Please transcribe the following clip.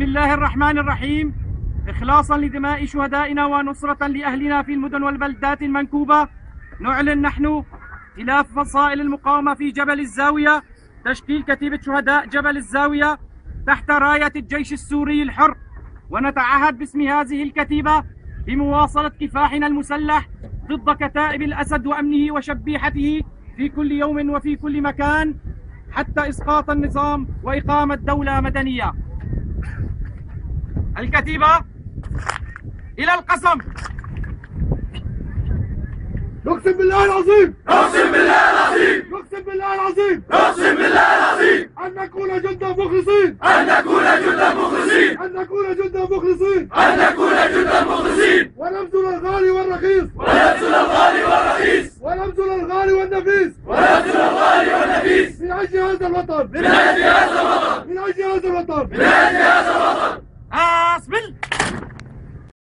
بسم الله الرحمن الرحيم. إخلاصا لدماء شهدائنا ونصرة لأهلنا في المدن والبلدات المنكوبة. نعلن نحن خلاف فصائل المقاومة في جبل الزاوية. تشكيل كتيبة شهداء جبل الزاوية تحت راية الجيش السوري الحر. ونتعهد باسم هذه الكتيبة بمواصلة كفاحنا المسلح ضد كتائب الأسد وأمنه وشبيحته في كل يوم وفي كل مكان حتى إسقاط النظام وإقامة دولة مدنية. الكتيبة إلى القسم. نقسم بالله العظيم. نقسم بالله العظيم. نقسم بالله العظيم. نقسم بالله العظيم. أن نكون جندا مخلصين. أن نكون جندا مخلصين. أن نكون جندا مخلصين. أن نكون جندا مخلصين. ونبذل الغالي والرخيص. ونبذل الغالي والرخيص. ونبذل الغالي والنفيس. ونبذل الغالي والنفيس. من أجل هذا الوطن. من أجل هذا الوطن. من أجل هذا الوطن. من أجل هذا الوطن will.